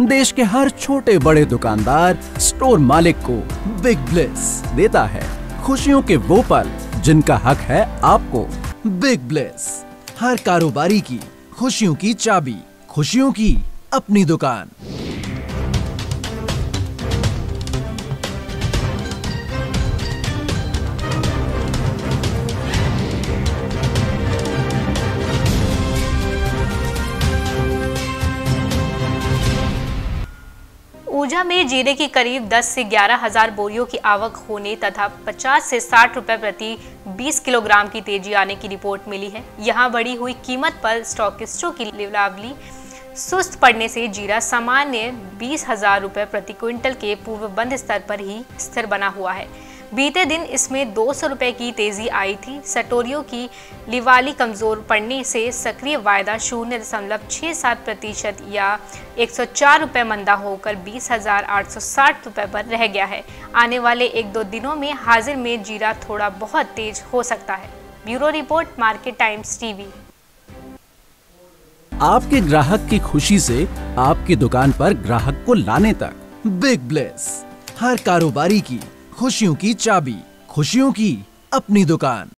देश के हर छोटे बड़े दुकानदार, स्टोर मालिक को बिग ब्लेस देता है। खुशियों के वो पल जिनका हक है आपको। बिग ब्लेस, हर कारोबारी की खुशियों की चाबी, खुशियों की अपनी दुकान। ऊर्जा में जीरे की करीब 10 से ग्यारह हज़ार बोरियों की आवक होने तथा 50 से 60 रुपए प्रति 20 किलोग्राम की तेज़ी आने की रिपोर्ट मिली है। यहाँ बढ़ी हुई कीमत पर स्टॉकिस्टों की लिवलावली सुस्त पड़ने से जीरा सामान्य बीस हज़ार रुपए प्रति क्विंटल के पूर्व बंद स्तर पर ही स्थिर बना हुआ है। बीते दिन इसमें दो सौ रुपये की तेज़ी आई थी। सटोरियो की लिवाली कमज़ोर पड़ने से सक्रिय वायदा शून्य दशमलव छः सात प्रतिशत या एक सौ चार रुपये मंदा होकर बीस हज़ार आठ सौ साठ रुपये पर रह गया है। आने वाले एक दो दिनों में हाजिर में जीरा थोड़ा बहुत तेज हो सकता है। Bureau report, market times TV. आपके ग्राहक की खुशी से आपकी दुकान पर ग्राहक को लाने तक बिग ब्लेस, हर कारोबारी की। खुशियों की चाबी खुशियों की अपनी दुकान।